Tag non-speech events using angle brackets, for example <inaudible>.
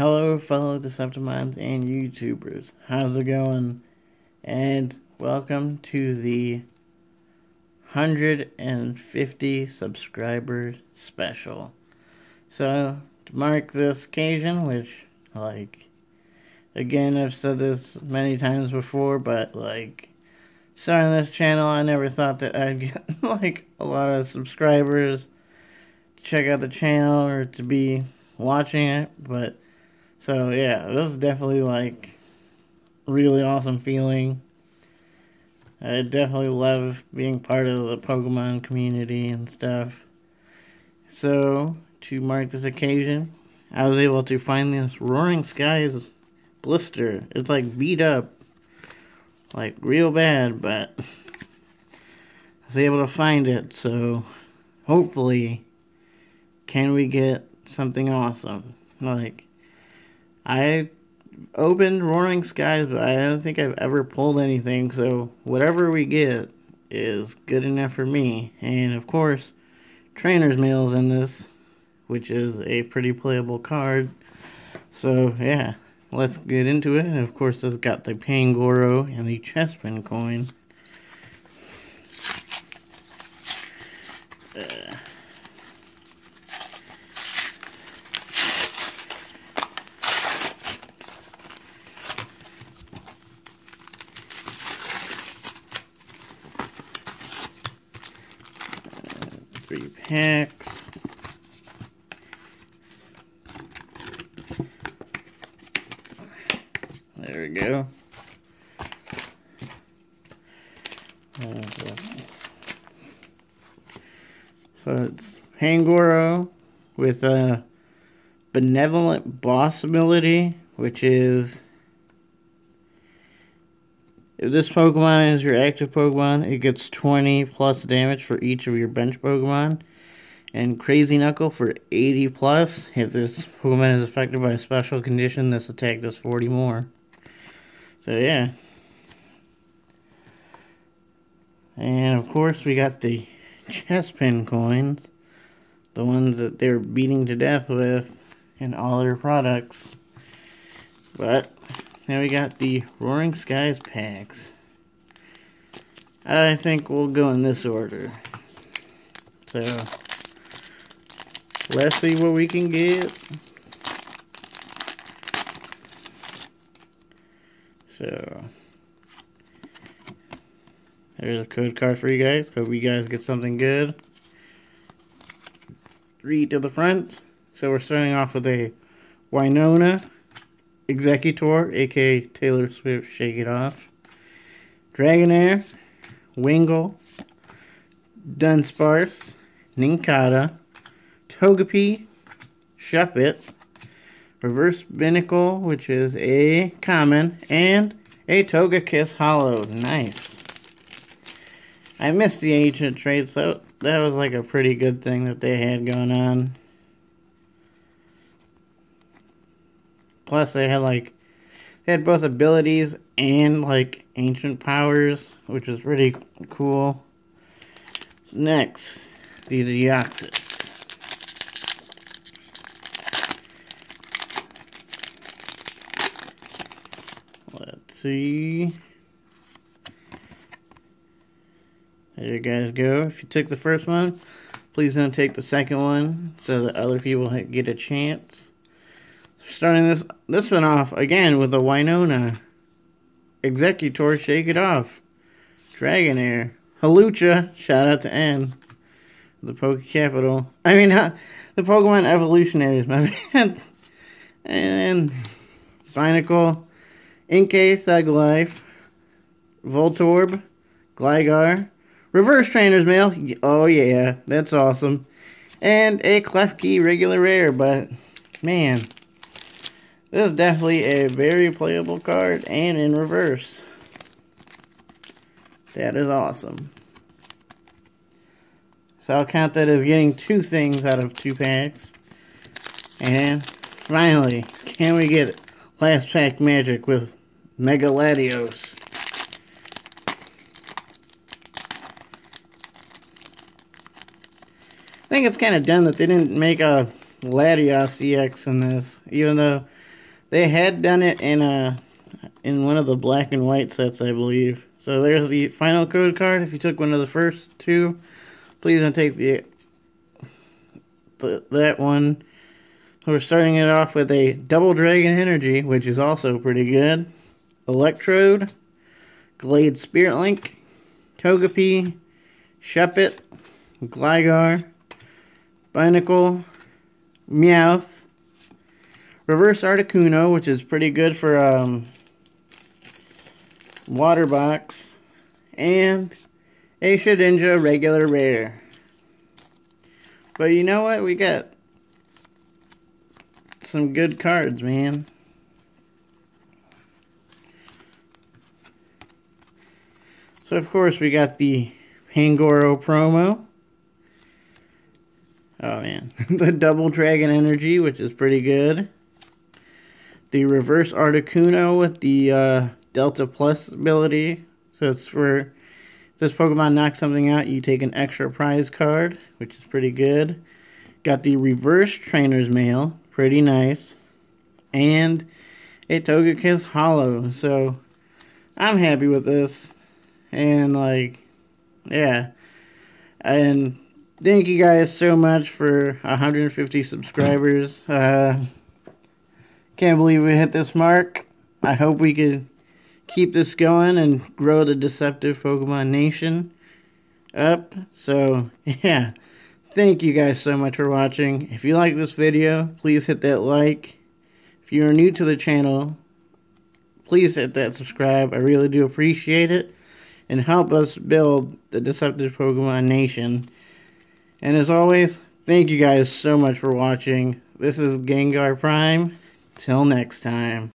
Hello, fellow Deceptimons and YouTubers. How's it going? And welcome to the 150 subscriber special. So, to mark this occasion, which, like, again, I've said this many times before, but, like, starting this channel, I never thought that I'd get, <laughs> like, a lot of subscribers to check out the channel or to be watching it, but so yeah, this is definitely like really awesome feeling. I definitely love being part of the Pokemon community and stuff. So, to mark this occasion, I was able to find this Roaring Skies blister. It's like beat up, like real bad, but <laughs> I was able to find it, so hopefully, can we get something awesome? Like, I opened Roaring Skies, but I don't think I've ever pulled anything, so whatever we get is good enough for me. And of course, Trainer's Mail's in this, which is a pretty playable card. So yeah, let's get into it. And of course, it's got the Pangoro and the Chespin coin. Uh, three packs. There we go. So it's Pangoro with a benevolent boss ability, which is if this Pokemon is your active Pokemon, it gets 20 plus damage for each of your bench Pokemon. And Crazy Knuckle for 80 plus. If this Pokemon is affected by a special condition, this attack does 40 more. So yeah. And of course we got the <laughs> Chespin coins. The ones that they're beating to death with in all their products. But now we got the Roaring Skies packs. I think we'll go in this order. So, let's see what we can get. So, there's a code card for you guys. Hope you guys get something good. Read to the front. So we're starting off with a Winona Exeggutor, aka Taylor Swift Shake It Off, Dragonair, Wingull, Dunsparce, Nincada, Togepi, Shuppet, Reverse Binacle, which is a common, and a Togekiss Holo. Nice. I missed the Ancient Trait, so that was like a pretty good thing that they had going on. Plus, they had like they had both abilities and like ancient powers, which is pretty cool. Next, the Deoxys. Let's see. There you guys go. If you took the first one, please don't take the second one so that other people get a chance. Starting this this one off again with a Winona. Exeggutor, shake it off. Dragonair. Hawlucha, shout out to N. The Poke Capital. I mean, <laughs> uh, the Pokemon Evolutionaries, my <laughs> bad. and Binacle. Inkay, Thug Life. Voltorb. Gligar. Reverse Trainer's Mail. Oh, yeah, that's awesome. And a Klefki regular rare, but man. This is definitely a very playable card and in reverse. That is awesome. So I'll count that as getting two things out of two packs. And finally, can we get last pack magic with Mega Latios? I think it's kind of dumb that they didn't make a Latios EX in this, even though They had done it in a in one of the black and white sets, I believe. So there's the final code card. If you took one of the first two, please don't take the, the that one. We're starting it off with a Double Dragon Energy, which is also pretty good. Electrode, Gallade Spirit Link, Togepi, Shuppet, Gligar, Binacle, Meowth, Reverse Articuno, which is pretty good for um, Water Box, and a Shedinja regular rare. But you know what? We got some good cards, man. So, of course, we got the Pangoro promo. Oh, man. <laughs> the Double Dragon Energy, which is pretty good. The Reverse Articuno with the uh, Delta Plus ability. So, it's for... This Pokemon knocks something out, you take an extra prize card, which is pretty good. Got the Reverse Trainer's Mail. Pretty nice. And a Togekiss Holo. So, I'm happy with this. And like, yeah. And thank you guys so much for 150 subscribers. Uh, can't believe we hit this mark. I hope we could keep this going and grow the Deceptive Pokemon Nation up. So, <laughs> yeah. Thank you guys so much for watching. If you like this video, please hit that like. If you are new to the channel, please hit that subscribe. I really do appreciate it and help us build the Deceptive Pokemon Nation. And as always, thank you guys so much for watching. This is Gengar Prime. Till next time.